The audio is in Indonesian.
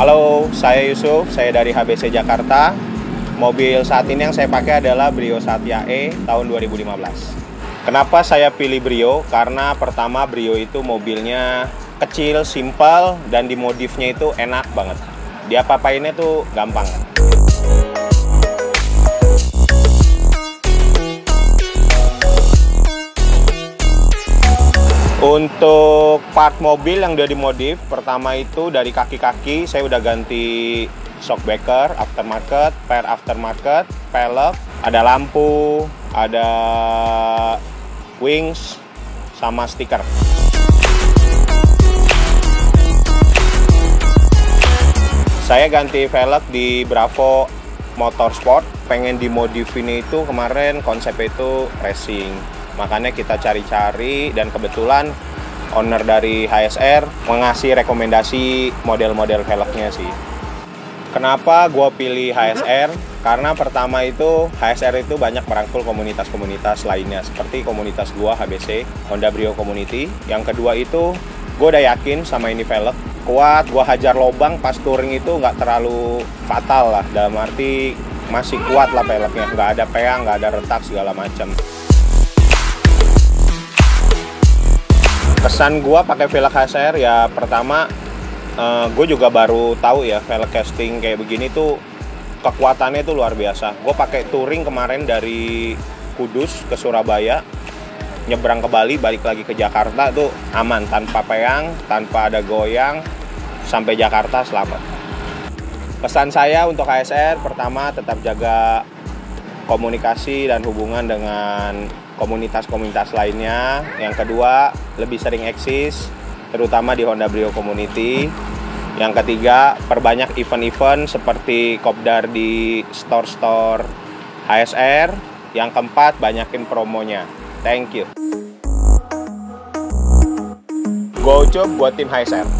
Halo, saya Yusuf, saya dari HBC Jakarta. Mobil saat ini yang saya pakai adalah Brio Satya E tahun 2015. Kenapa saya pilih Brio? Karena pertama Brio itu mobilnya kecil, simpel, dan dimodifnya itu enak banget. Dia apa-apainnya tuh gampang. Untuk part mobil yang udah dimodif, pertama itu dari kaki-kaki saya udah ganti shockbreaker aftermarket, per aftermarket, pelek, ada lampu, ada wings, sama stiker. Saya ganti velg di Bravo Motorsport, pengen dimodif ini itu kemarin konsep itu racing Makanya kita cari-cari dan kebetulan owner dari HSR mengasih rekomendasi model-model velgnya sih. Kenapa gue pilih HSR? Karena pertama itu HSR itu banyak merangkul komunitas-komunitas lainnya seperti komunitas gue HBC Honda Brio Community. Yang kedua itu gue udah yakin sama ini velg kuat, gue hajar lobang pas touring itu nggak terlalu fatal lah dalam arti masih kuat lah velgnya, nggak ada peang, nggak ada retak segala macam. Kesan gue pakai velg HSR ya pertama uh, eh, gue juga baru tahu ya velg casting kayak begini tuh kekuatannya itu luar biasa. Gue pakai touring kemarin dari Kudus ke Surabaya nyebrang ke Bali balik lagi ke Jakarta tuh aman tanpa peang tanpa ada goyang sampai Jakarta selamat. Pesan saya untuk HSR pertama tetap jaga komunikasi dan hubungan dengan komunitas-komunitas lainnya. Yang kedua, lebih sering eksis, terutama di Honda Brio Community. Yang ketiga, perbanyak event-event seperti kopdar di store-store HSR. Yang keempat, banyakin promonya. Thank you. Go job buat tim HSR.